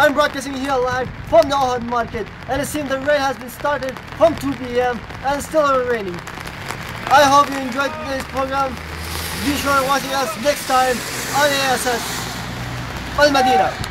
I'm broadcasting here live from the Ohad Market and it seems the rain has been started from 2 p.m. and still raining. I hope you enjoyed today's program. Be sure to watch us next time on ASS Al Madina.